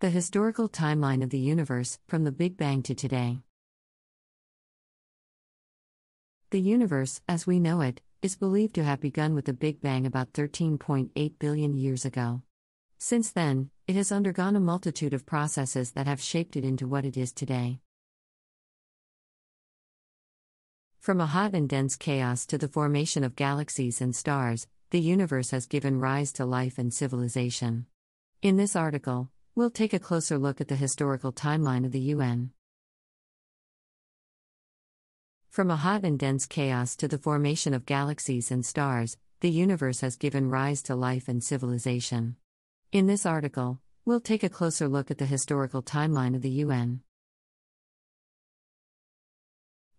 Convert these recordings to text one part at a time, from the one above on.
The historical timeline of the universe, from the Big Bang to today. The universe, as we know it, is believed to have begun with the Big Bang about 13.8 billion years ago. Since then, it has undergone a multitude of processes that have shaped it into what it is today. From a hot and dense chaos to the formation of galaxies and stars, the universe has given rise to life and civilization. In this article, We'll take a closer look at the historical timeline of the UN. From a hot and dense chaos to the formation of galaxies and stars, the universe has given rise to life and civilization. In this article, we'll take a closer look at the historical timeline of the UN.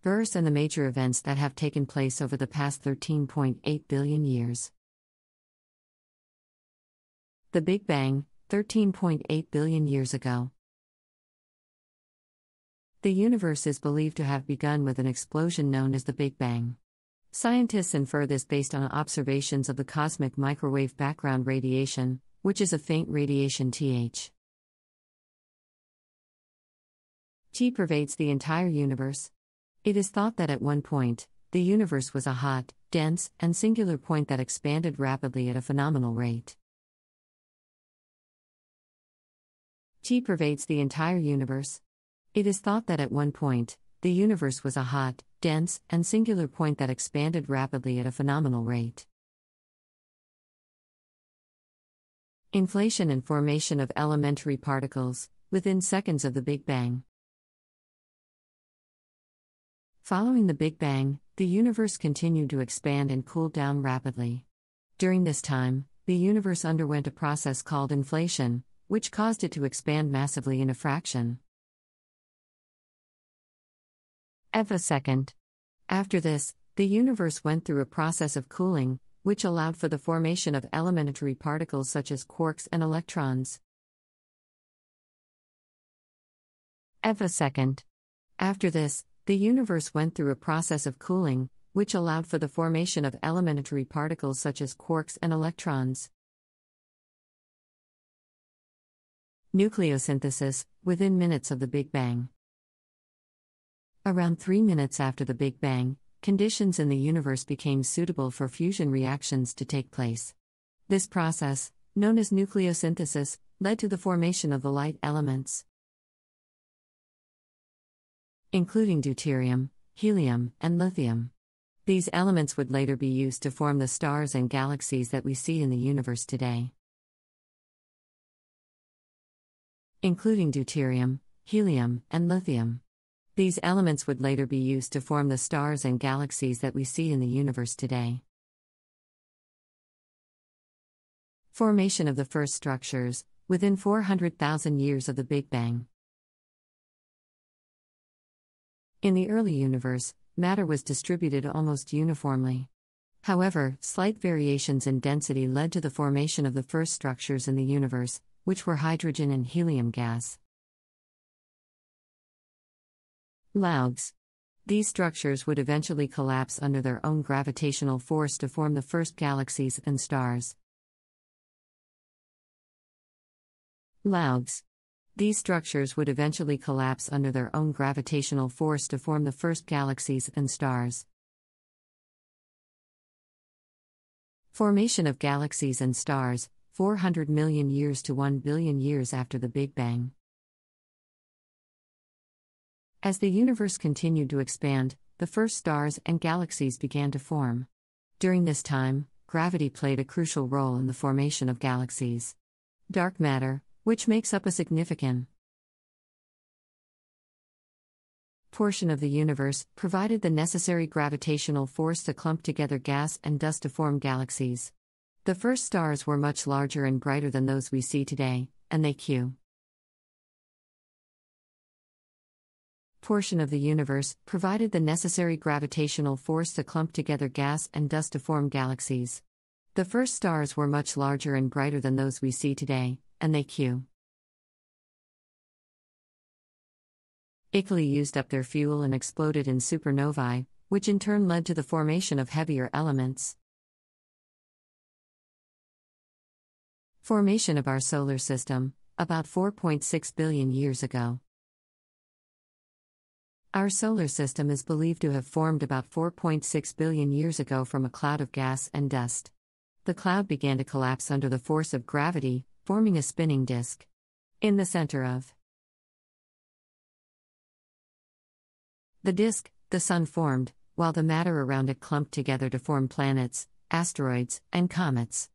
Verse and the major events that have taken place over the past 13.8 billion years. The Big Bang, 13.8 billion years ago. The universe is believed to have begun with an explosion known as the Big Bang. Scientists infer this based on observations of the cosmic microwave background radiation, which is a faint radiation TH. T pervades the entire universe. It is thought that at one point, the universe was a hot, dense, and singular point that expanded rapidly at a phenomenal rate. T pervades the entire universe. It is thought that at one point, the universe was a hot, dense, and singular point that expanded rapidly at a phenomenal rate. Inflation and formation of elementary particles, within seconds of the Big Bang. Following the Big Bang, the universe continued to expand and cool down rapidly. During this time, the universe underwent a process called inflation, which caused it to expand massively in a fraction. F a second. After this, the universe went through a process of cooling, which allowed for the formation of elementary particles such as quarks and electrons. F a second. After this, the universe went through a process of cooling, which allowed for the formation of elementary particles such as quarks and electrons. Nucleosynthesis, within minutes of the Big Bang. Around three minutes after the Big Bang, conditions in the universe became suitable for fusion reactions to take place. This process, known as nucleosynthesis, led to the formation of the light elements, including deuterium, helium, and lithium. These elements would later be used to form the stars and galaxies that we see in the universe today. Including deuterium, helium, and lithium. These elements would later be used to form the stars and galaxies that we see in the universe today. Formation of the first structures, within 400,000 years of the Big Bang. In the early universe, matter was distributed almost uniformly. However, slight variations in density led to the formation of the first structures in the universe, which were hydrogen and helium gas. Laugs. These structures would eventually collapse under their own gravitational force to form the first galaxies and stars. Laugs. These structures would eventually collapse under their own gravitational force to form the first galaxies and stars. Formation of galaxies and stars, 400 million years to 1 billion years after the Big Bang. As the universe continued to expand, the first stars and galaxies began to form. During this time, gravity played a crucial role in the formation of galaxies. Dark matter, which makes up a significant portion of the universe, provided the necessary gravitational force to clump together gas and dust to form galaxies. The first stars were much larger and brighter than those we see today, and they q. portion of the universe provided the necessary gravitational force to clump together gas and dust to form galaxies. The first stars were much larger and brighter than those we see today, and they q. Ically used up their fuel and exploded in supernovae, which in turn led to the formation of heavier elements. Formation of our solar system. about 4.6 billion years ago. Our solar system is believed to have formed about 4.6 billion years ago from a cloud of gas and dust. The cloud began to collapse under the force of gravity, forming a spinning disk. In the center of the disk, the Sun formed, while the matter around it clumped together to form planets, asteroids, and comets.